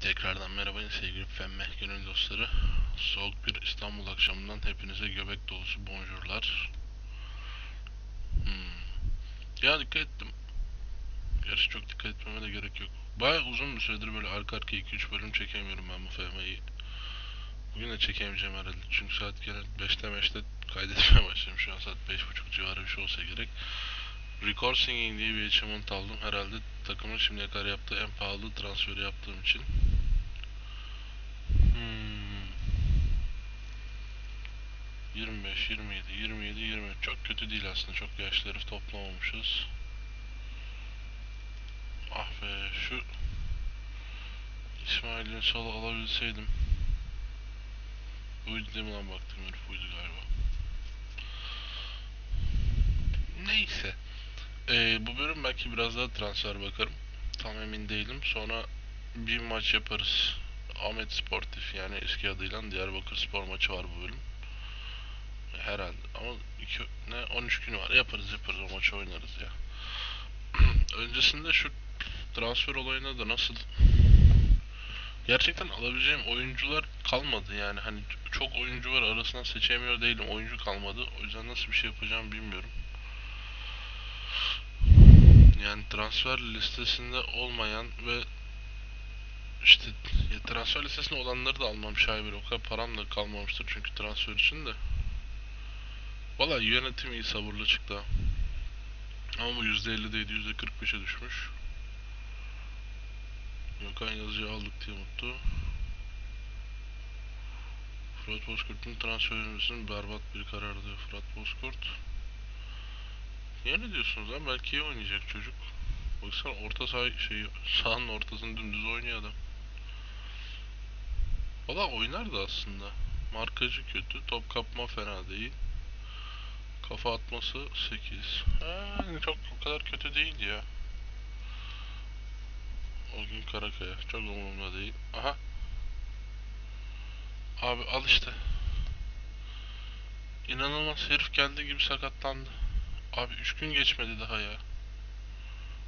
tekrardan merhaba sevgili Femme gönül dostları. Soğuk bir İstanbul akşamından hepinize göbek dolusu bonjurlar. Hmm. Ya dikkat ettim. Gerçi çok dikkat etmeme de gerek yok. Baya uzun bir süredir böyle arka arkaya 2-3 bölüm çekemiyorum ben bu FM'yi. Bugün de çekemeyeceğim herhalde. Çünkü saat gene 5'te 5'te kaydetmeye başladım. Şu an saat 5.30 civarı bir şey olsa gerek. Record Singing diye bir achievement aldım. Herhalde takımın şimdiye kadar yaptığı en pahalı transferi yaptığım için. Hmm. 25, 27, 27, 20. Çok kötü değil aslında. Çok yaşlı herif toplamamışız. Ah be şu İsmail Ünsal'ı alabilseydim. Mi lan baktım herif buydu galiba. Neyse. Ee, bu bölüm belki biraz daha transfer bakarım. Tam emin değilim. Sonra bir maç yaparız. Ahmet Sportif yani eski adıyla Diyarbakır Spor maçı var bu bölüm. Herhalde ama iki, ne 13 günü var. Yaparız yaparız o maçı oynarız ya. Öncesinde şu transfer olayına da nasıl gerçekten alabileceğim oyuncular kalmadı yani hani çok oyuncu var arasından seçemiyor değilim oyuncu kalmadı o yüzden nasıl bir şey yapacağım bilmiyorum. Yani transfer listesinde olmayan ve işte ya transfer listesinde olanları da almam şaibeli. O kadar param da kalmamıştır çünkü transfer için de. Valla yönetim iyi sabırlı çıktı. Ama bu %50'deydi %45'e düşmüş. Gökhan Yazıcı aldık diye mutlu. Fırat Bozkurt'un transfer edilmesinin berbat bir karar diyor Fırat Bozkurt. Niye diyorsunuz lan? Belki iyi oynayacak çocuk. Baksana orta saha şey sahanın ortasını dümdüz oynuyor adam. Valla oynardı aslında. Markacı kötü, top kapma fena değil. Kafa atması 8. Ha, çok o kadar kötü değil ya. O gün Karakaya. Çok umurumda değil. Aha. Abi al işte. İnanılmaz herif geldi gibi sakatlandı. Abi 3 gün geçmedi daha ya.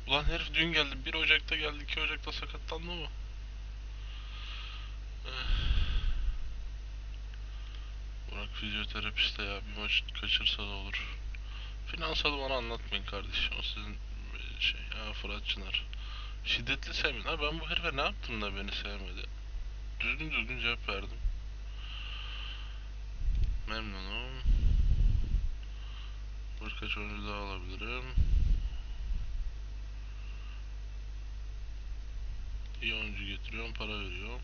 Ulan herif dün geldi. 1 Ocak'ta geldi. 2 Ocak'ta sakatlandı mı? Eh. Burak fizyoterapiste ya. Bir maç kaçırsa da olur. Finansalı bana anlatmayın kardeşim. O sizin e, şey ya Fırat Çınar. Şiddetli sevmeyin. Ha ben bu herife ne yaptım da beni sevmedi? Düzgün düzgün cevap verdim. Memnunum. Birkaç oyuncu daha alabilirim. İyi oyuncu getiriyorum, para veriyorum.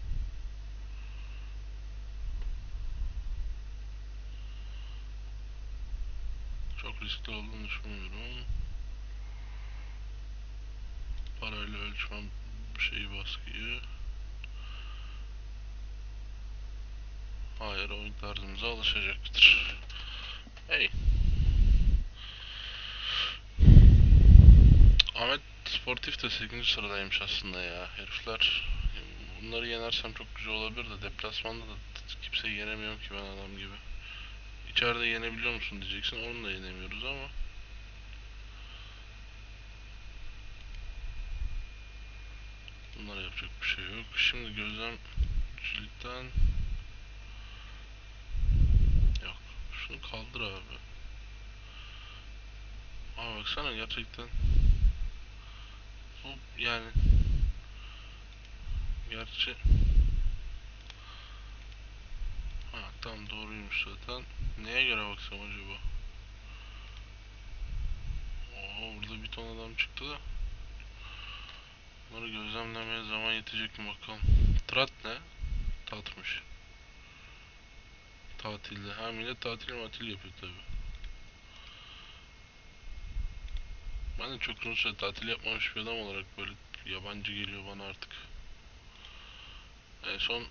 Çok riskli olduğunu düşünmüyorum. Parayla ölçmem şeyi baskıyı. Hayır oyun tarzımıza alışacaktır. Hey. Ahmet Sportif de 8. sıradaymış aslında ya. Herifler bunları yenersem çok güzel olabilir de deplasmanda da kimseyi yenemiyorum ki ben adam gibi. İçeride yenebiliyor musun diyeceksin. Onu da yenemiyoruz ama. Bunlara yapacak bir şey yok. Şimdi gözlemcilikten yok. Şunu kaldır abi. Ama baksana gerçekten yani gerçi ha tam doğruymuş zaten. Neye göre baksam acaba? Oo burada bir ton adam çıktı da. Bunları gözlemlemeye zaman yetecek mi bakalım. Trat ne? Tatmış. Tatilde. Ha millet tatil matil yapıyor tabi Ben de çok uzun süre tatil yapmamış bir adam olarak böyle yabancı geliyor bana artık. En son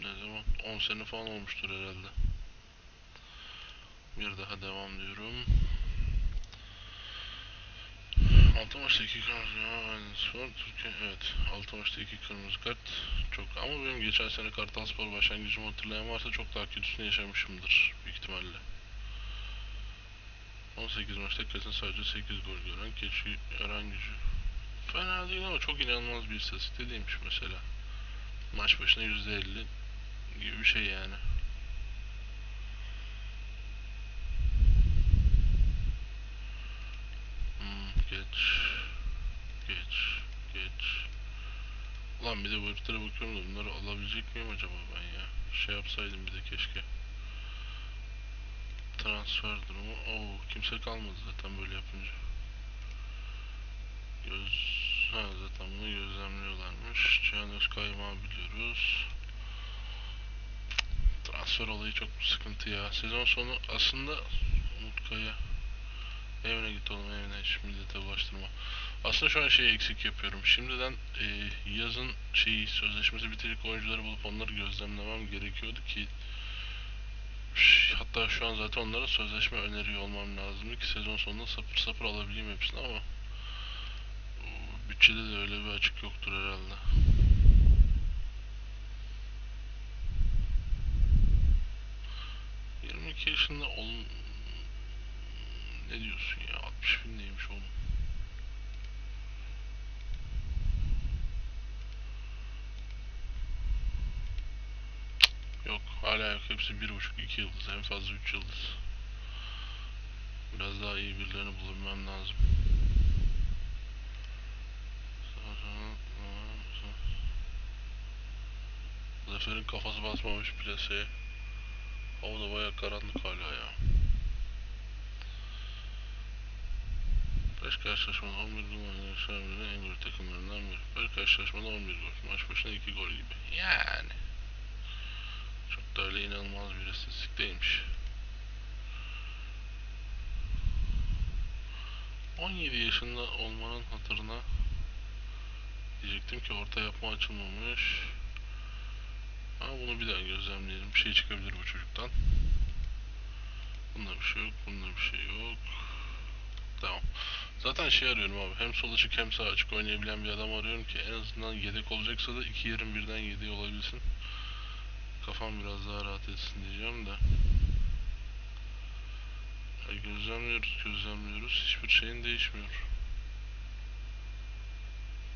ne zaman 10 sene falan olmuştur herhalde. Bir daha devam diyorum. Altı maçta iki kırmızı aynı spor Türkiye evet altı maçta iki kırmızı kart çok ama benim geçen sene Kartal Spor başlangıcımı hatırlayan varsa çok daha kötüsünü yaşamışımdır büyük ihtimalle. 18 maçta kesin sadece 8 gol gören keçi öğren gücü. Fena değil ama çok inanılmaz bir istatistik değilmiş mesela. Maç başına %50 gibi bir şey yani. Hmm, geç. Geç. Geç. Ulan bir de bu bakıyorum da bunları alabilecek miyim acaba ben ya? Şey yapsaydım bir de keşke. Transfer durumu. Oo, kimse kalmadı zaten böyle yapınca. Göz... Ha zaten bunu gözlemliyorlarmış. Cihan Özkaymağı biliyoruz. Transfer olayı çok sıkıntı ya. Sezon sonu aslında Umut evine git oğlum evine hiç millete ulaştırma. Aslında şu an şey eksik yapıyorum. Şimdiden e, yazın şeyi sözleşmesi bitirik oyuncuları bulup onları gözlemlemem gerekiyordu ki hatta şu an zaten onlara sözleşme öneriyor olmam lazımdı ki sezon sonunda sapır sapır alabileyim hepsini ama bütçede de öyle bir açık yoktur herhalde. Yirmi iki yaşında ol... Ne diyorsun ya? 60 bin neymiş oğlum? Yok hala yok. Hepsi bir buçuk iki yıldız. En fazla üç yıldız. Biraz daha iyi birilerini bulabilmem lazım. Zafer'in kafası basmamış plaseye. Hava da baya karanlık hala ya. Beş karşılaşmada 11 gol oynayan en gol takımlarından biri. Beş karşılaşmada 11 gol. Maç başına 2 gol gibi. Yani. Öyle inanılmaz bir istatistik değilmiş. 17 yaşında olmanın hatırına diyecektim ki orta yapma açılmamış. Ama bunu bir daha gözlemleyelim. Bir şey çıkabilir bu çocuktan. Bunda bir şey yok, bunda bir şey yok. Tamam. Zaten şey arıyorum abi. Hem sol açık hem sağ açık oynayabilen bir adam arıyorum ki en azından yedek olacaksa da iki yerin birden yedeği olabilsin. Kafam biraz daha rahat etsin diyeceğim de. Ya gözlemliyoruz, gözlemliyoruz. Hiçbir şeyin değişmiyor.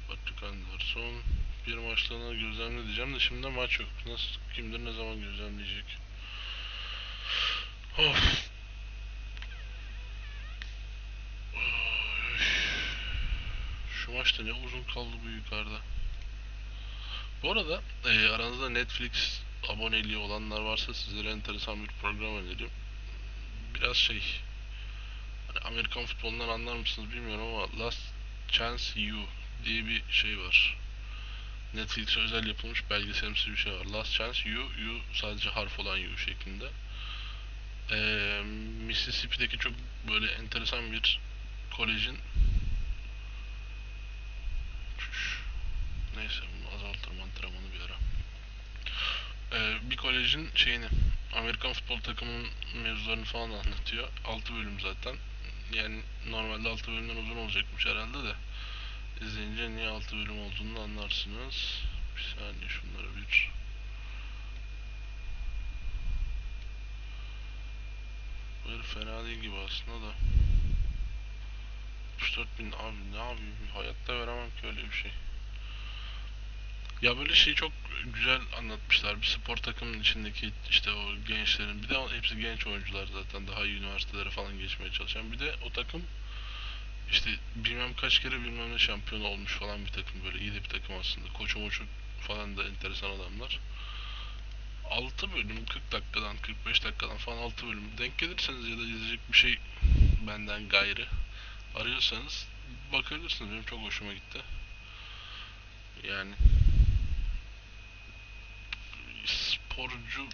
Patrick Anderson bir maçlığına gözlemle diyeceğim de şimdi maç yok. Nasıl kimdir ne zaman gözlemleyecek? Of. Şu maçta ne uzun kaldı bu yukarıda. Bu arada e, aranızda Netflix aboneliği olanlar varsa sizlere enteresan bir program öneriyorum. Biraz şey hani Amerikan futbolundan anlar mısınız bilmiyorum ama Last Chance You diye bir şey var. Netflix'e özel yapılmış belgeselimsi bir şey var. Last Chance You, You sadece harf olan You şeklinde. Ee, Mississippi'deki çok böyle enteresan bir kolejin neyse bunu azaltırım antrenmanı bir ara. Ee, bir kolejin şeyini Amerikan futbol takımının mevzularını falan anlatıyor. 6 bölüm zaten. Yani normalde 6 bölümden uzun olacakmış herhalde de. İzleyince niye 6 bölüm olduğunu anlarsınız. Bir saniye şunları bir herif fena değil gibi aslında da 64 bin abi ne yapayım hayatta veremem ki öyle bir şey ya böyle şeyi çok güzel anlatmışlar. Bir spor takımının içindeki işte o gençlerin bir de hepsi genç oyuncular zaten. Daha üniversitelere falan geçmeye çalışan. Bir de o takım işte bilmem kaç kere bilmem ne şampiyon olmuş falan bir takım. Böyle iyi de bir takım aslında. Koçu moçu falan da enteresan adamlar. 6 bölüm 40 dakikadan 45 dakikadan falan 6 bölüm. Denk gelirseniz ya da izleyecek bir şey benden gayrı arıyorsanız bakabilirsiniz. Benim çok hoşuma gitti. Yani sporcuların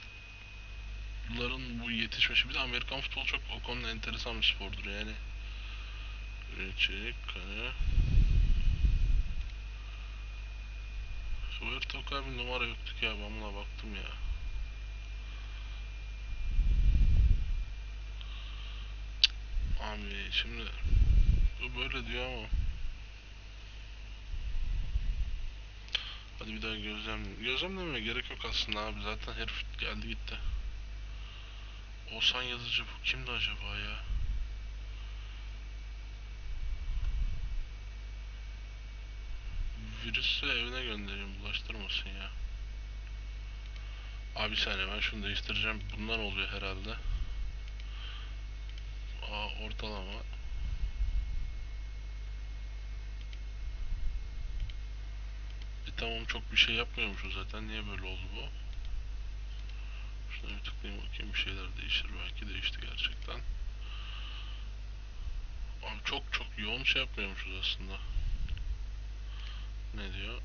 bu yetişmesi bir de Amerikan futbolu çok o konuda enteresan bir spordur yani. Çelik kare Roberto bir numara yoktu ki ya ben baktım ya. Abi şimdi bu böyle diyor ama Hadi bir daha gözlem gözlemlemeye gerek yok aslında abi zaten herif geldi gitti. Oğuzhan Yazıcı bu kimdi acaba ya? bulaştırıyorsa evine göndereyim. Bulaştırmasın ya. Abi bir saniye ben şunu değiştireceğim. Bundan oluyor herhalde. Aa ortalama. Tamam çok bir şey yapmıyormuş o zaten. Niye böyle oldu bu? Şuna bir tıklayayım bakayım bir şeyler değişir. Belki değişti gerçekten. Abi çok çok yoğun şey yapmıyormuşuz aslında. Ne diyor?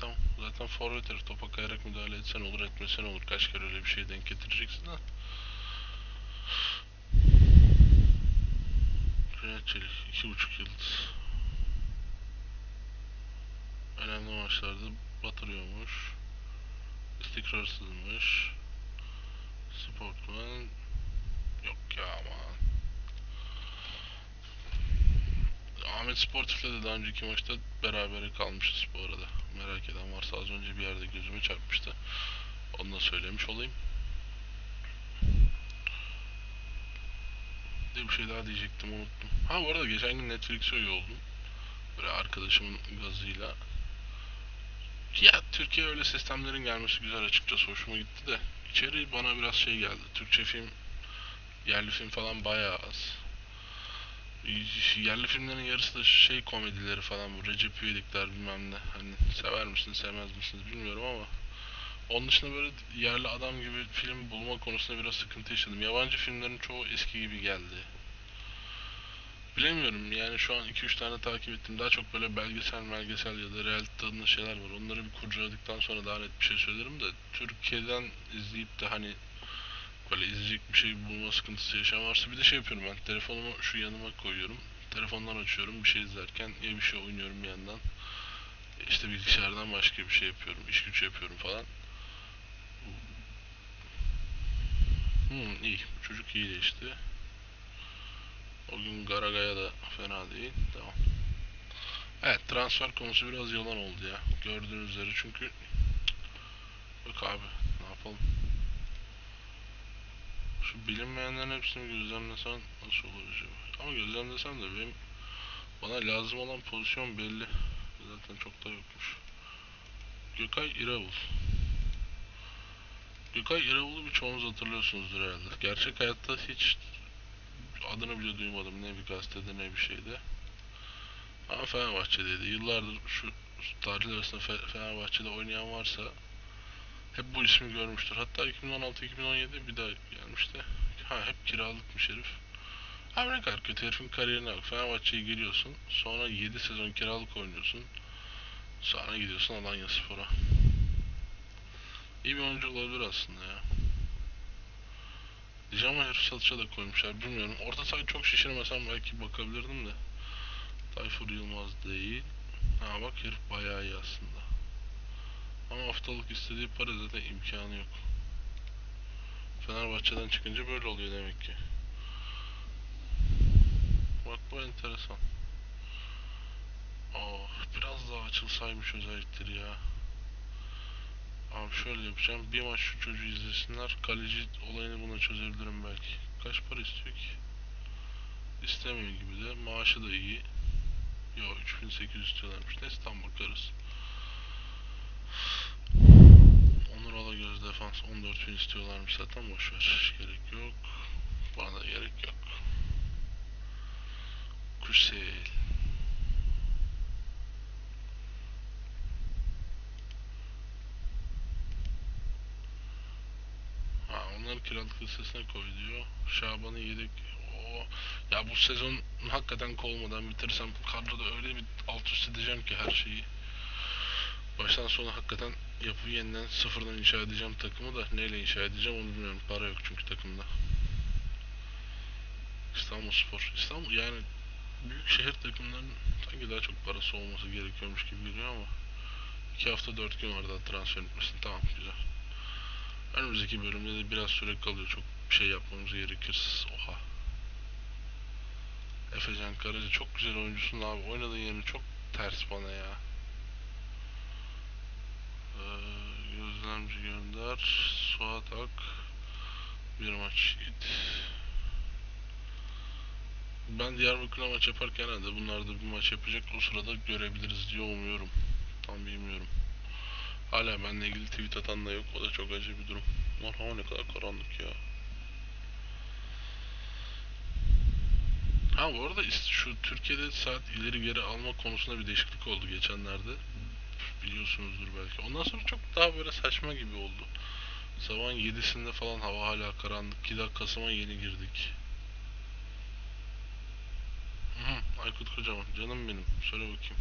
Tamam. Zaten forvet herif topa kayarak müdahale etsen olur etmesen olur. Kaç kere öyle bir şey denk getireceksin ha. Cüneyt Çelik iki buçuk yıldız. Önemli maçlarda batırıyormuş. İstikrarsızmış. Sportman yok ya aman. Ahmet Sportif'le de daha önceki maçta berabere kalmışız bu arada. Merak eden varsa az önce bir yerde gözüme çarpmıştı. Onu da söylemiş olayım. Bir bir şey daha diyecektim unuttum. Ha bu arada geçen gün Netflix'e üye oldum. Böyle arkadaşımın gazıyla. Ya Türkiye öyle sistemlerin gelmesi güzel açıkçası hoşuma gitti de. İçeri bana biraz şey geldi. Türkçe film, yerli film falan bayağı az. Yerli filmlerin yarısı da şey komedileri falan bu Recep İvedikler bilmem ne. Hani sever misiniz sevmez misiniz bilmiyorum ama onun dışında böyle yerli adam gibi film bulma konusunda biraz sıkıntı yaşadım. Yabancı filmlerin çoğu eski gibi geldi. Bilemiyorum yani şu an 2-3 tane takip ettim. Daha çok böyle belgesel belgesel ya da reality tadında şeyler var. Onları bir kurcaladıktan sonra daha net bir şey söylerim de Türkiye'den izleyip de hani böyle izleyecek bir şey bulma sıkıntısı yaşayan varsa bir de şey yapıyorum ben. Telefonumu şu yanıma koyuyorum. Telefondan açıyorum bir şey izlerken ya bir şey oynuyorum bir yandan. İşte bilgisayardan başka bir şey yapıyorum. iş güç yapıyorum falan. Hmm, iyi. Çocuk iyileşti. O gün Garagaya da fena değil. Tamam. Evet transfer konusu biraz yalan oldu ya. Gördüğünüz üzere çünkü Yok abi ne yapalım. Şu bilinmeyenlerin hepsini gözlemlesen nasıl olur? Ama gözlemlesem de benim bana lazım olan pozisyon belli. Zaten çok da yokmuş. Gökay İravul. Gökay İravul'u birçoğunuz hatırlıyorsunuzdur herhalde. Gerçek hayatta hiç adını bile duymadım ne bir gazetede ne bir şeyde. Ama Fenerbahçe'deydi. Yıllardır şu tarihler arasında Fe- Fenerbahçe'de oynayan varsa hep bu ismi görmüştür. Hatta 2016-2017 bir daha gelmişti. Ha hep kiralıkmış herif. Abi ne kadar kötü herifin kariyerine bak. Fenerbahçe'ye geliyorsun. Sonra 7 sezon kiralık oynuyorsun. Sonra gidiyorsun Alanya Spor'a. İyi bir oyuncu olabilir aslında ya. Diyeceğim ama herif satışa da koymuşlar. Bilmiyorum. Orta sahayı çok şişirmesem belki bakabilirdim de. Tayfur Yılmaz değil. Ha bak herif bayağı iyi aslında. Ama haftalık istediği para zaten imkanı yok. Fenerbahçe'den çıkınca böyle oluyor demek ki. Bak bu enteresan. Oh, biraz daha açılsaymış özellikleri ya. Abi şöyle yapacağım. Bir maç şu çocuğu izlesinler. Kaleci olayını buna çözebilirim belki. Kaç para istiyor ki? İstemiyor gibi de. Maaşı da iyi. Yo 3800 istiyorlarmış. Neyse tam bakarız. Onur Alagöz defans 14.000 istiyorlarmış zaten boşver. Hiç gerek yok. Bana da gerek yok. Kusel. Ha kiralık listesine koy diyor. Şaban'ı yedek. Oo. Ya bu sezon hakikaten kovmadan bitirsem kadroda öyle bir alt üst edeceğim ki her şeyi. Baştan sona hakikaten yapıp yeniden sıfırdan inşa edeceğim takımı da neyle inşa edeceğim onu bilmiyorum. Para yok çünkü takımda. İstanbul Spor. İstanbul yani büyük şehir takımlarının sanki daha çok parası olması gerekiyormuş gibi geliyor ama iki hafta dört gün var daha transfer etmesin. Tamam güzel. Önümüzdeki bölümde de biraz süre kalıyor. Çok bir şey yapmamız gerekir. Oha. Efecan Karaca çok güzel oyuncusun abi. Oynadığın yerin çok ters bana ya. Ee, gözlemci gönder. Suat Ak. Bir maç git. Ben Diyarbakır'la maç yaparken herhalde bunlar da bir maç yapacak. O sırada görebiliriz diye umuyorum. Tam bilmiyorum. Hala benimle ilgili tweet atan da yok. O da çok acı bir durum. Hava ne kadar karanlık ya. Ha bu arada şu Türkiye'de saat ileri geri alma konusunda bir değişiklik oldu geçenlerde. Biliyorsunuzdur belki. Ondan sonra çok daha böyle saçma gibi oldu. Sabahın 7'sinde falan hava hala karanlık. 2 dakikasıma yeni girdik. Hı, Aykut Kocaman. Canım benim. Söyle bakayım.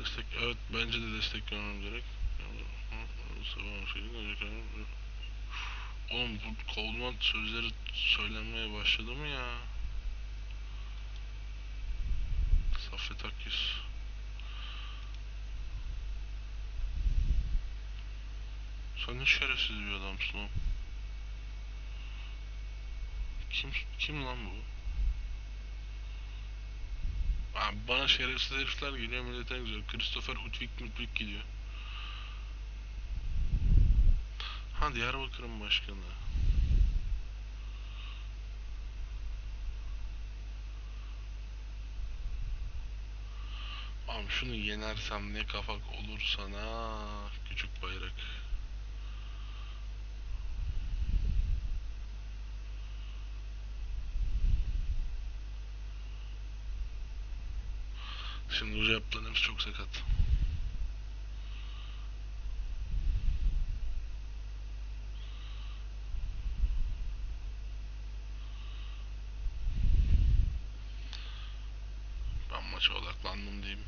Destek, evet bence de destek gerek. Şey Oğlum bu kovulma sözleri söylenmeye başladı mı ya? Saffet Akyüz. Sen ne şerefsiz bir adamsın oğlum. Kim, kim lan bu? Abi bana şerefsiz herifler geliyor milletin güzel. Christopher Utvik Mutvik gidiyor. Ha Diyarbakır'ın başkanı. Abi şunu yenersem ne kafak olur sana küçük bayrak. Şimdi bu yaptığınız çok sakat. Ben maça odaklandım diyeyim.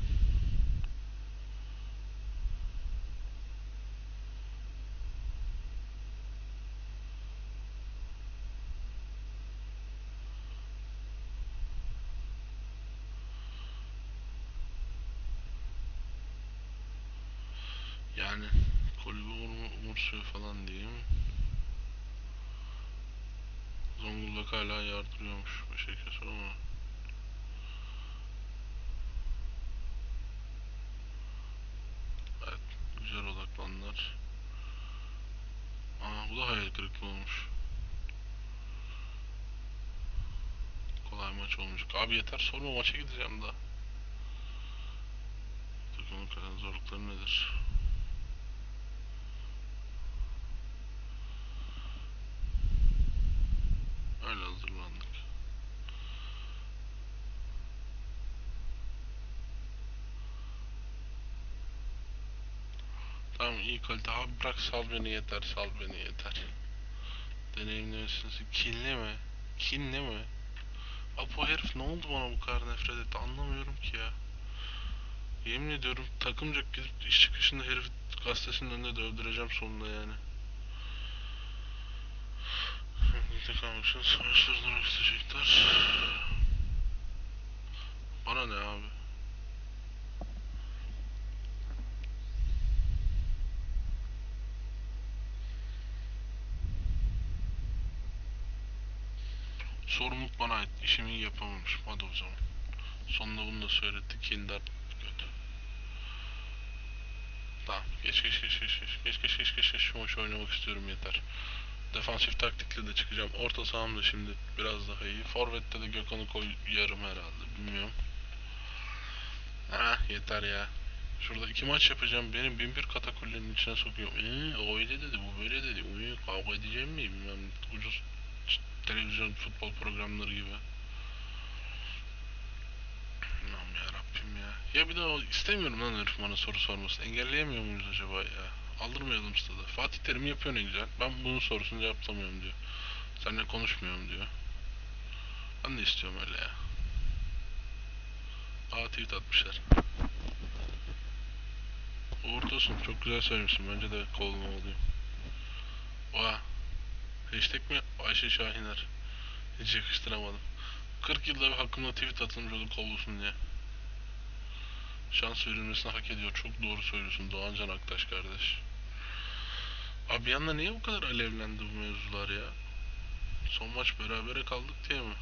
Yani kulübü umur- umursuyor falan diyeyim. Zonguldak hala yardırıyormuş bu şekilde ama. Evet, güzel odaklandılar. Aa, bu da hayal kırıklığı olmuş. Kolay maç olmayacak. Abi yeter sorma maça gideceğim daha. Takımın zorlukları nedir? Öyle hazırlandık. Tamam iyi kalite. Abi bırak sal beni yeter sal beni yeter. Deneyimlemesiniz. Kinli mi? Kinli mi? Abi bu herif ne oldu bana bu kadar nefret etti anlamıyorum ki ya. Yemin ediyorum takımca gidip iş çıkışında herif gazetesinin önünde dövdüreceğim sonunda yani. Birlikte kalmak için savaşlardan isteyecekler. Bana ne abi? Sorumluluk bana ait. İşimi yapamamışım. Hadi o zaman. Sonunda bunu da söyledik. Kindar kötü. Tamam. Geç geç geç geç geç. Geç geç geç geç geç. Şu maçı oynamak istiyorum yeter. Defansif taktikle de çıkacağım. Orta saham da şimdi biraz daha iyi. Forvet'te de Gökhan'ı koy yarım herhalde. Bilmiyorum. Ha yeter ya. Şurada iki maç yapacağım. Benim bin bir katakullenin içine sokuyor. Ee, öyle dedi, bu böyle dedi. Uyu, kavga edeceğim mi? Bilmem ucuz televizyon futbol programları gibi. Allah'ım ya Rabbim ya. Ya bir o istemiyorum lan herif bana soru sormasını. Engelleyemiyor muyuz acaba ya? Aldırmayalım stada. Fatih Terim yapıyor ne güzel. Ben bunun sorusunu cevaplamıyorum diyor. Seninle konuşmuyorum diyor. Ben de istiyorum öyle ya. Aa tweet atmışlar. Uğur çok güzel söylemişsin. Bence de koluma oluyor. Oha. Hashtag mi? Ayşe Şahiner. Hiç yakıştıramadım. 40 yılda bir hakkımda tweet atılmış olur kovulsun diye. Şans verilmesini hak ediyor. Çok doğru söylüyorsun Doğancan Aktaş kardeş. Abi yanda niye bu kadar alevlendi bu mevzular ya? Son maç berabere kaldık diye mi?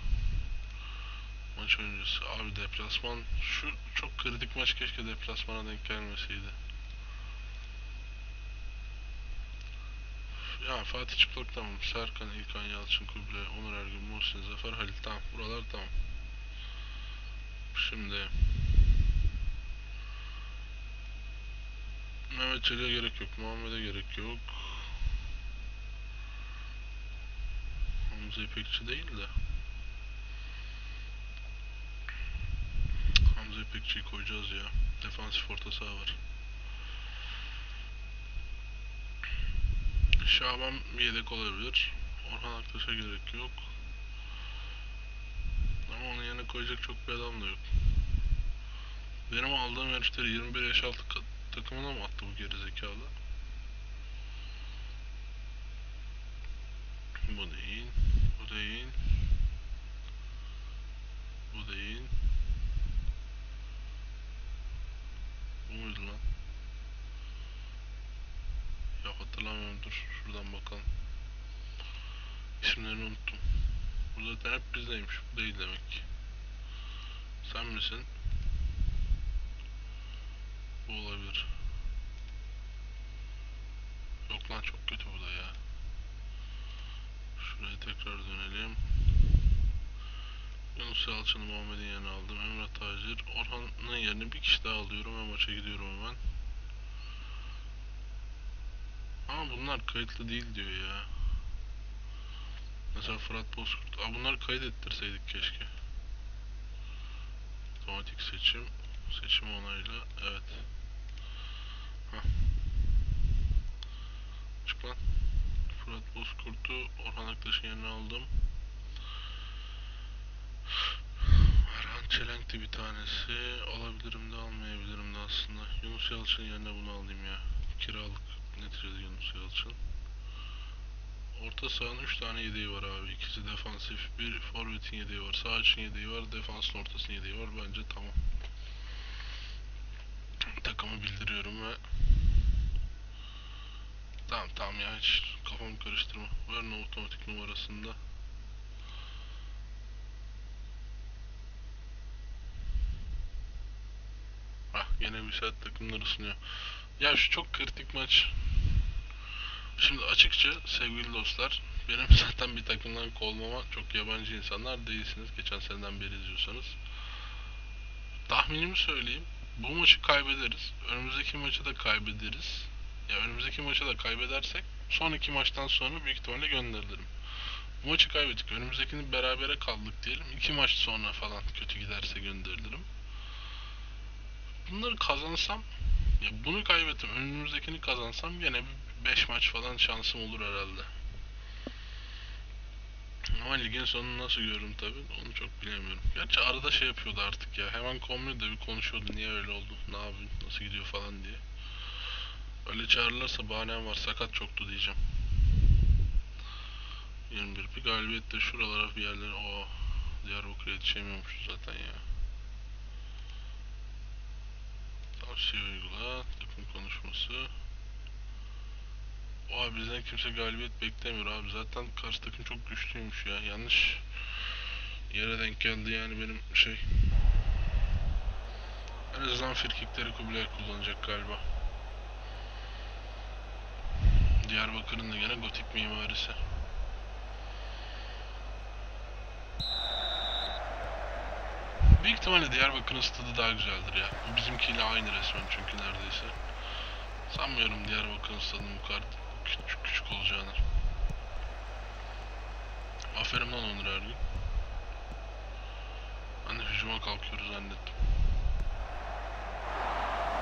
Maç öncesi. Abi deplasman şu çok kritik maç keşke deplasmana denk gelmeseydi. Ha Fatih Çıplak tamam. Serkan, İlkan, Yalçın, Kubilay, Onur Ergün, Muhsin, Zafer, Halil tamam. Buralar tamam. Şimdi Mehmet Çelik'e gerek yok. Muhammed'e gerek yok. Hamza İpekçi değil de. Hamza İpekçi'yi koyacağız ya. Defansif orta saha var. Şaban yedek olabilir. Orhan Aktaş'a gerek yok. Ama onun yerine koyacak çok bir adam da yok. Benim aldığım yarışları 21 yaş altı takımına mı attı bu gerizekalı? Bu değil. Bu değil. Bu değil. Bu muydu lan? Ya hatırlamıyorum dur. Şuradan bakalım. İsimlerini unuttum. Bu zaten hep bizdeymiş. Bu değil demek ki. Sen misin? Bu olabilir. Yok lan çok kötü bu da ya. Şuraya tekrar dönelim. Yunus Yalçın'ı Muhammed'in yerine aldım. Emre Tacir. Orhan'ın yerine bir kişi daha alıyorum ve maça gidiyorum hemen. Ama bunlar kayıtlı değil diyor ya. Mesela Fırat Bozkurt. Aa bunları kaydettirseydik keşke. Otomatik seçim. Seçim onayla. Evet. Hah. Çık lan. Fırat Bozkurt'u Orhan Aktaş'ın yerine aldım. Erhan Çelenk'ti bir tanesi. Alabilirim de almayabilirim de aslında. Yunus Yalçın yerine bunu alayım ya. Kiralık neticede Yunus Yalçın. Orta sahanın 3 tane yedeği var abi. İkisi defansif. Bir forvetin yedeği var. Sağ için yedeği var. Defansın ortasının yedeği var. Bence tamam. Takımı bildiriyorum ve Tamam tamam ya hiç kafamı karıştırma. Ver ne otomatik numarasında. Ah yine saat takımlar ısınıyor. Ya şu çok kritik maç. Şimdi açıkça sevgili dostlar benim zaten bir takımdan kovmama çok yabancı insanlar değilsiniz. Geçen seneden beri izliyorsanız. Tahminimi söyleyeyim. Bu maçı kaybederiz. Önümüzdeki maçı da kaybederiz. Ya önümüzdeki maçı da kaybedersek son iki maçtan sonra büyük ihtimalle gönderilirim. Bu maçı kaybettik. Önümüzdekini berabere kaldık diyelim. İki maç sonra falan kötü giderse gönderilirim. Bunları kazansam ya bunu kaybettim. Önümüzdekini kazansam gene 5 maç falan şansım olur herhalde. Ama ligin sonunu nasıl görürüm tabi onu çok bilemiyorum. Gerçi arada şey yapıyordu artık ya. Hemen komünü de bir konuşuyordu niye öyle oldu, ne yapayım, nasıl gidiyor falan diye. Öyle çağırırlarsa bahanem var sakat çoktu diyeceğim. 21 bir galibiyet de şuralara bir yerlere o Diyarbakır'a yetişemiyormuşuz zaten ya. Tavsiye uygula takım konuşması. Oha bizden kimse galibiyet beklemiyor abi zaten karşı takım çok güçlüymüş ya yanlış yere denk geldi yani benim şey. En azından frikikleri Kubilay kullanacak galiba. Diyarbakır'ın da gene gotik mimarisi. Büyük ihtimalle Diyarbakır'ın stadı daha güzeldir ya. Bu bizimkiyle aynı resmen çünkü neredeyse. Sanmıyorum Diyarbakır'ın stadının bu kadar küçük, küçük olacağını. Aferin lan Onur Ergün. Ben de hücuma kalkıyoruz zannettim.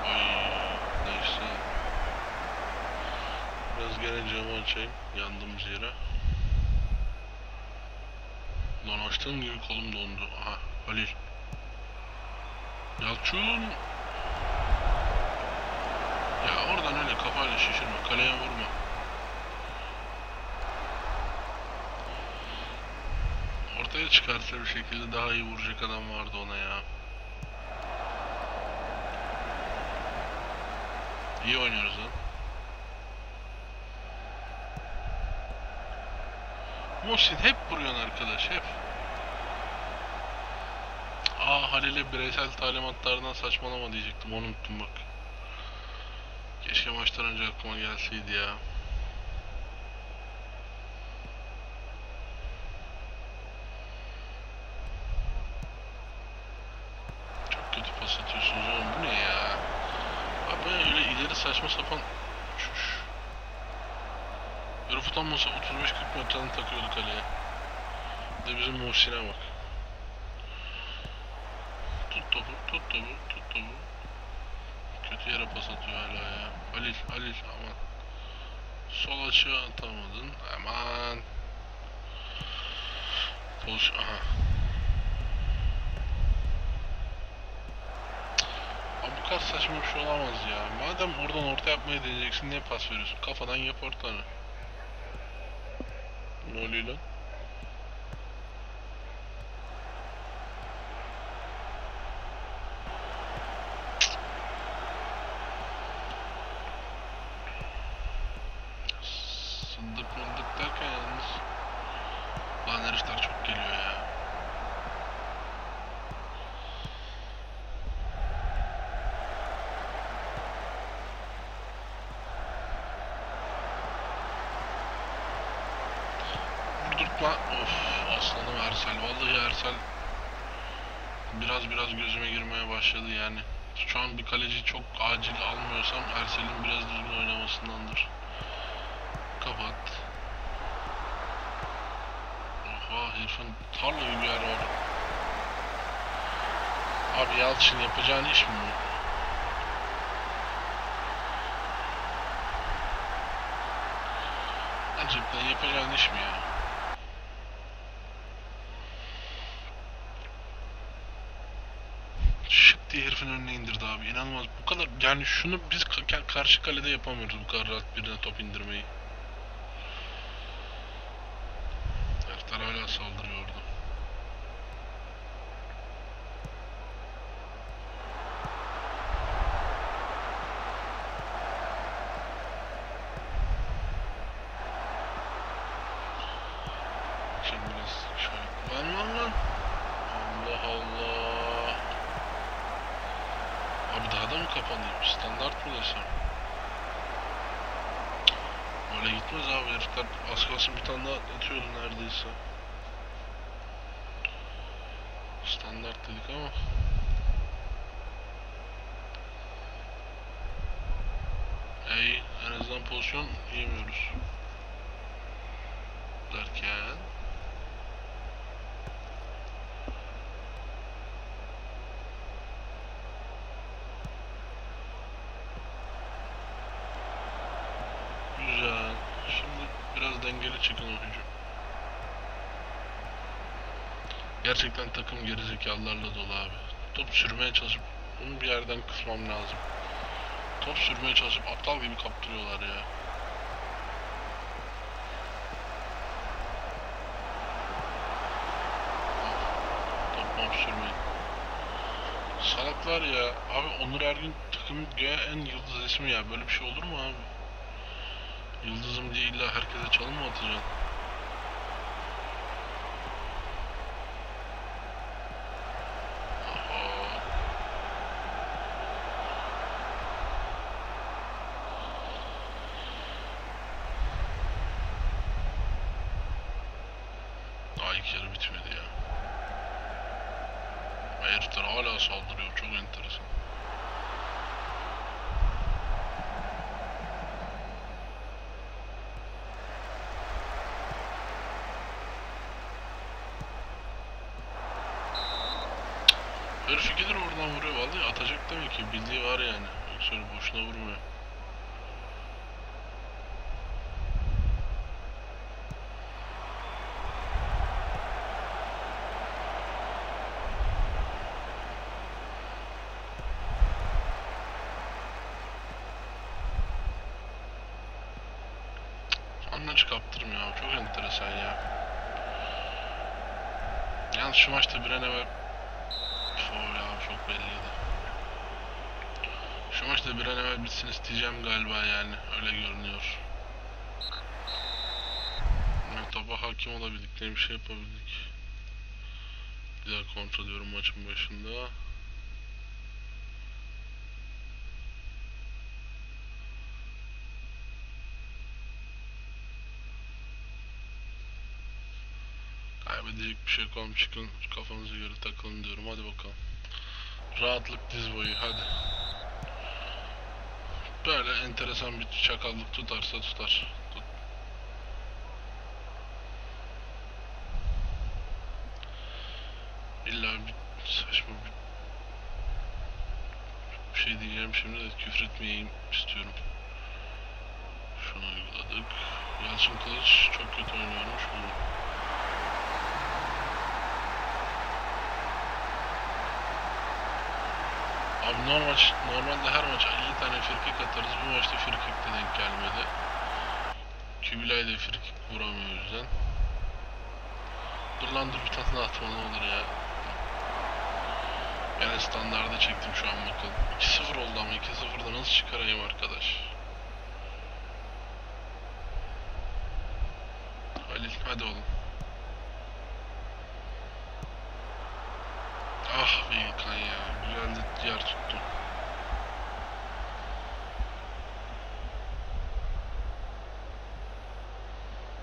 Ay neyse. Biraz gene camı açayım yandığımız yere. Lan açtığım gibi kolum dondu. Aha Halil. Yalçın. Ya oradan öyle kafayla şişirme. Kaleye vurma. Çıkarsa bir şekilde daha iyi vuracak adam vardı ona ya. İyi oynuyoruz lan. Muhsin hep vuruyorsun arkadaş hep. Aa Halil'e bireysel talimatlardan saçmalama diyecektim onu unuttum bak. Keşke maçtan önce aklıma gelseydi ya. çok kötü pas atıyorsunuz oğlum. Bu ne ya? Abi öyle ileri sapan... Şuş. Herif utanmasa 35-40 metreden takıyordu kaleye. Bir de bizim Muhsin'e bak. Tut topu, tut topu, tut topu. Kötü yere pas atıyor hala ya. Halil, Halil aman. Sol açığa atamadın. Aman. Poz, aha. Abi bu kadar saçma bir şey olamaz ya. Madem oradan orta yapmaya deneyeceksin niye pas veriyorsun? Kafadan yap ortanı. Ne oluyor lan? Sındık mındık derken yalnız Lan herifler çok geliyor ya Vurdurtma Of aslanım Ersel Vallahi Ersel Biraz biraz gözüme girmeye başladı yani Şu an bir kaleci çok acil almıyorsam Ersel'in biraz düzgün oynamasındandır Kapat. Oha herifin tarla gibi yer var. Abi Yalçın yapacağın iş mi bu? Gerçekten yapacağın iş mi ya? Herifin önüne indirdi abi. İnanılmaz. Bu kadar yani şunu biz ka- karşı kalede yapamıyoruz bu kadar rahat birine top indirmeyi. Herifler hala saldırıyordu. Şimdi biraz şöyle... Lan lan lan! Allah Allah! Abi daha da mı kapanayım? Standart mı desem? Öyle gitmez abi herifler az kalsın bir tane daha atıyordu neredeyse. Standart dedik ama. Ey en azından pozisyon yemiyoruz. Derken Güzel. Şimdi biraz dengeli çıkın o hücum. Gerçekten takım gerizekalılarla dolu abi. Top sürmeye çalışıp onu bir yerden kısmam lazım. Top sürmeye çalışıp aptal gibi kaptırıyorlar ya. Top sürmeyin. Salaklar ya. Abi Onur Ergin takımın en yıldız ismi ya. Böyle bir şey olur mu abi? Yıldızım diye illa herkese çalım mı atacaksın? Aha. Daha ilk yarı bitmedi ya. Herifler hala saldırıyor. Çok enteresan. Herif ikidir oradan vuruyor. Vallahi atacak demek ki. Bildiği var yani. Yoksa öyle boşuna vurmuyor. Anlaç kaptırım ya. Çok enteresan ya. Yalnız şu maçta bir an evvel Foul ya çok belliydi. Şu maçta bir an evvel bitsin isteyeceğim galiba yani. Öyle görünüyor. Yani topa hakim olabildik. Ne bir şey yapabildik. Bir daha kontrol ediyorum maçın başında. Kaybedecek bir şey kalmış çıkın kafanıza göre takılın diyorum hadi bakalım. Rahatlık diz boyu hadi. Böyle enteresan bir çakallık tutarsa tutar. Tut. İlla bir saçma bir, bir şey diyeceğim şimdi de küfür etmeyeyim istiyorum. Şunu uyguladık. Yalçın Kılıç çok kötü oynuyormuş. Bu Abi normal, normalde her maça 50 tane frikik atarız. Bu maçta frikik de denk gelmedi. Kübilay da frikik vuramıyor o yüzden. Dur lan dur bir tane daha atma ne olur ya. Yani standarda çektim şu an bakalım. 2-0 oldu ama 2-0'da nasıl çıkarayım arkadaş? Halil hadi oğlum. Ah be İlkan ya. Güzel de yer tuttu.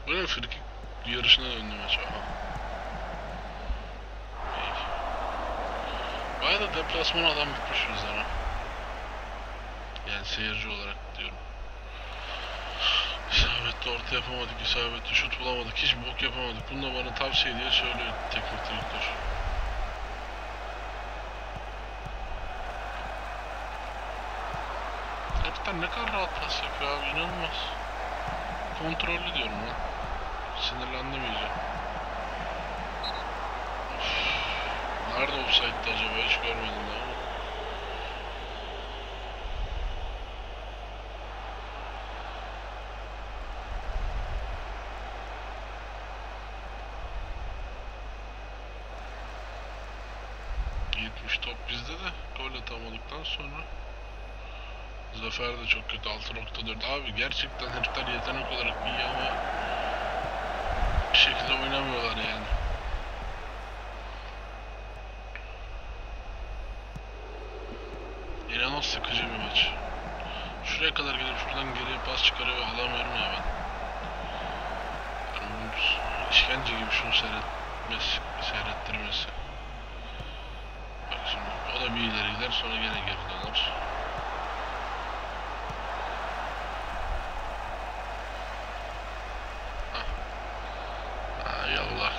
Bu ne frikik yarışına döndü maç. Aha. İyi. Bayağı da deplasman adam bitmişiz ama. Yani seyirci olarak diyorum. İsabetli orta yapamadık, bulamadık, hiç bok yapamadık. Bunu da bana tavsiye diye söylüyor teknik direktör. Hepten ne kadar rahat pas yapıyor abi inanılmaz. Kontrollü diyorum lan. Sinirlendim iyice. Nerede offside'di acaba hiç görmedim daha ama. Gitmiş top bizde de gol atamadıktan sonra Zafer de çok kötü 6.4 abi gerçekten herifler yetenek olarak iyi ama bir şekilde oynamıyorlar yani. İnanılmaz sıkıcı bir maç. Şuraya kadar gelip şuradan geriye pas çıkarıyor alamıyorum ya ben. Yani işkence gibi şunu seyretmesi, seyrettirmesi. Bak şimdi o da bir ileri gider sonra gene geri döner. Ay Allah.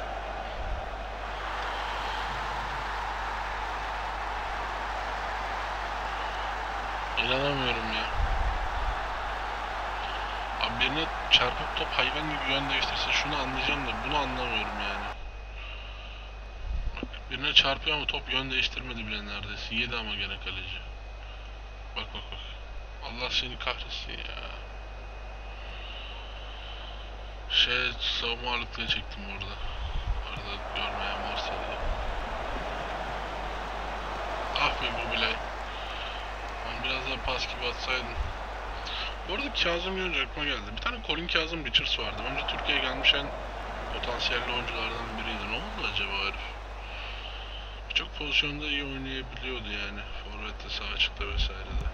İnanamıyorum ya. Abi birine çarpıp top hayvan gibi yön değiştirse şunu anlayacağım da bunu anlamıyorum yani. Bak birine çarpıyor ama top yön değiştirmedi bile neredeyse. Yedi ama gene kaleci. Bak bak bak. Allah seni kahretsin ya. Şey savunma ağırlıkla çektim orada. Arada görmeyen varsa diye. Ah be bu bile. Ben biraz daha pas gibi atsaydım. Bu arada Kazım Yonca aklıma geldi. Bir tane Colin Kazım Richards vardı. Bence Türkiye'ye gelmiş en potansiyelli oyunculardan biriydi. Ne oldu acaba herif? Birçok pozisyonda iyi oynayabiliyordu yani. Forvet'te, sağ açıkta vesairede.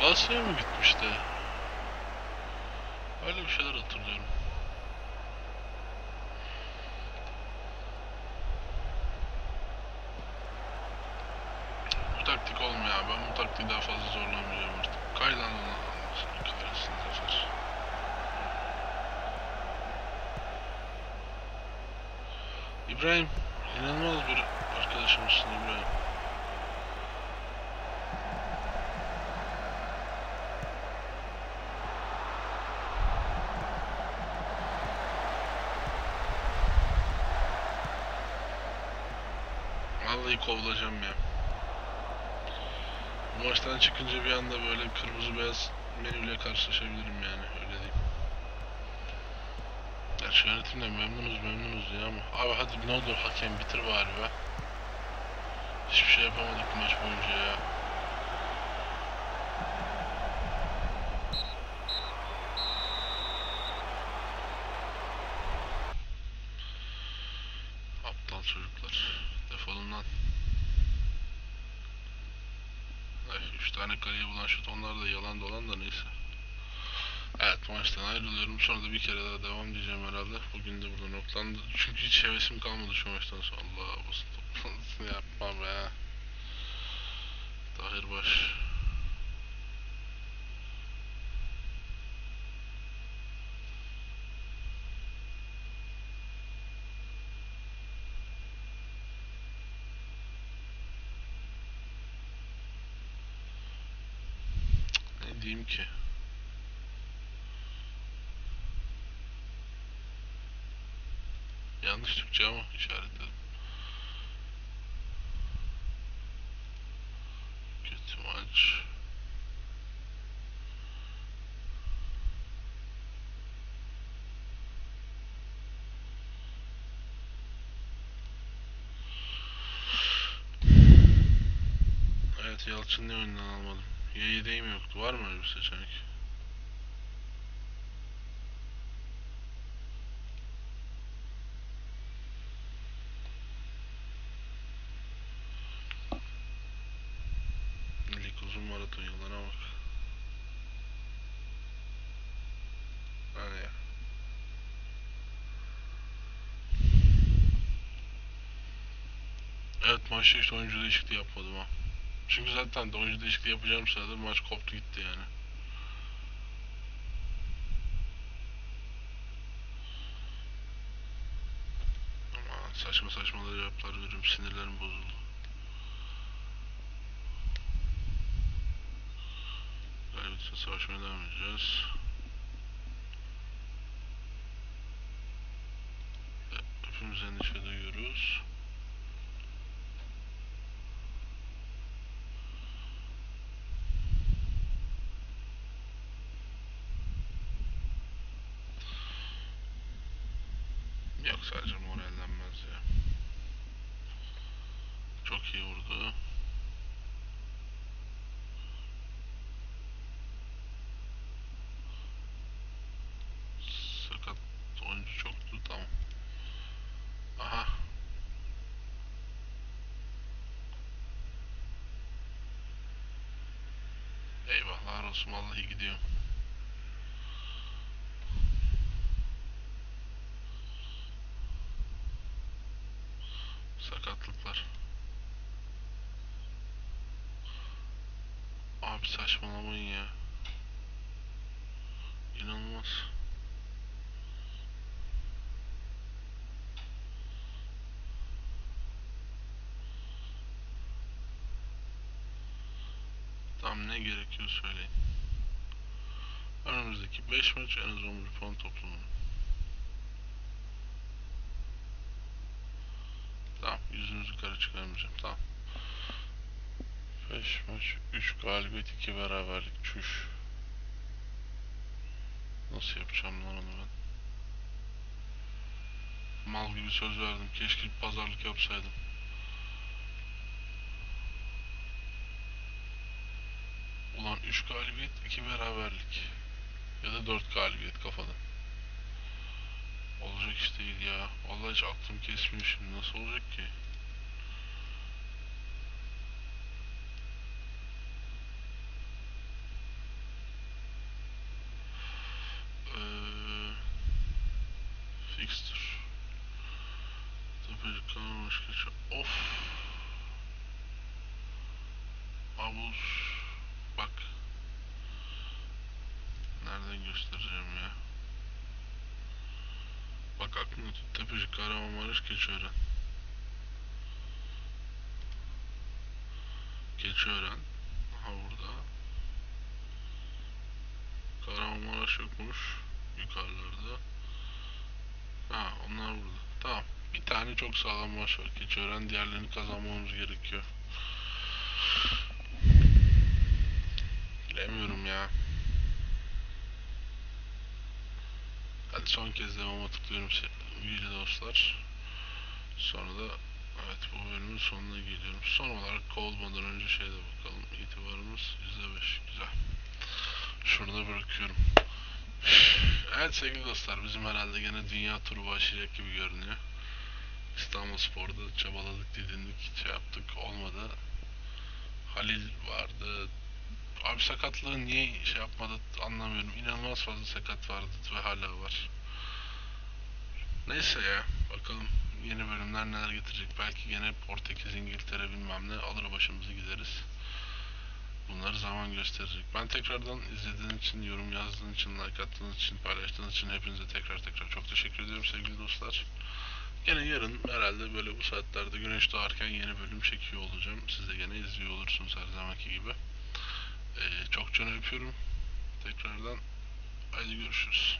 Galatasaray'a mı gitmişti? Öyle bir şeyler hatırlıyorum. Bu taktik olmuyor abi. Ben bu taktiği daha fazla zorlamayacağım artık. Kaydan Allah seni kahretsin Zafer. İbrahim, inanılmaz bir arkadaşımızsın İbrahim. Vallahi kovulacağım ya. Bu maçtan çıkınca bir anda böyle kırmızı beyaz menüyle karşılaşabilirim yani öyle diyeyim. Gerçi yönetimden memnunuz memnunuz ya ama abi hadi ne olur hakem bitir bari be. Hiçbir şey yapamadık maç boyunca ya. Aptal çocuklar. Defolun lan. Ay, üç tane kaleyi bulan şut onlar da yalan dolan da neyse. Evet maçtan ayrılıyorum. Sonra da bir kere daha devam diyeceğim herhalde. Bugün de burada noktalandı. Çünkü hiç hevesim kalmadı şu maçtan sonra. Allah basın yapma be. Tahir Baş. Diyeyim ki? Yanlış Türkçe ama işaretledim. Kötü maç. Evet Yalçın ne oyundan almadım. Ya yedeğim yoktu. Var mı öyle bir seçenek? Lig uzun maraton yılına bak. Hani ya. Evet maçta hiç oyuncu değişikliği yapmadım ha. Çünkü zaten de oyuncu değişikliği yapacağım sırada maç koptu gitti yani. Ama saçma saçma da cevaplar veriyorum sinirlerim bozuldu. Galibiyet'e savaşmaya devam edeceğiz. Hepimiz endişe duyuyoruz. Yok sadece morallenmez ya. Çok iyi vurdu. Sakat oyuncu çoktu tamam. Aha. Eyvahlar olsun vallahi gidiyor. Sakatlıklar. Abi saçmalamayın ya. İnanılmaz. Tam ne gerekiyor söyleyin. Önümüzdeki 5 maç en az 11 puan toplamı. Tamam yüzünüzü kara çıkarmayacağım tamam. 5 maç 3 galibiyet 2 beraberlik çüş. Nasıl yapacağım lan onu ben? Mal gibi söz verdim. Keşke pazarlık yapsaydım. Ulan 3 galibiyet 2 beraberlik. Ya da 4 galibiyet kafadan. Olacak iş değil ya. Vallahi hiç aklım kesmiyor şimdi. Nasıl olacak ki? Eee Fixture. Tepecik kanal başka şey- Of. Abuz. Bak. Nereden göstereceğim ya? Bak aklında tut. Tepecik Kahramanmaraş Keçiören. Keçiören. Aha burada. Kahramanmaraş yokmuş. Yukarılarda. Ha onlar burada. Tamam. Bir tane çok sağlam maç var. Keçiören diğerlerini kazanmamız gerekiyor. Bilemiyorum ya. Hadi son kez devama tıklıyorum sevgili dostlar. Sonra da evet bu bölümün sonuna geliyorum. Son olarak kovulmadan önce şeyde bakalım. İtibarımız %5. Güzel. Şurada bırakıyorum. Evet sevgili dostlar bizim herhalde gene dünya turu başlayacak gibi görünüyor. İstanbul Spor'da çabaladık didindik şey yaptık olmadı. Halil vardı Abi sakatlığı niye şey yapmadı anlamıyorum. İnanılmaz fazla sakat vardı ve hala var. Neyse ya bakalım yeni bölümler neler getirecek. Belki gene Portekiz, İngiltere bilmem ne alır başımızı gideriz. Bunları zaman gösterecek. Ben tekrardan izlediğiniz için, yorum yazdığınız için, like attığınız için, paylaştığınız için hepinize tekrar tekrar çok teşekkür ediyorum sevgili dostlar. Gene yarın herhalde böyle bu saatlerde güneş doğarken yeni bölüm çekiyor olacağım. Siz de gene izliyor olursunuz her zamanki gibi. Ee, çok canı öpüyorum. Tekrardan haydi görüşürüz.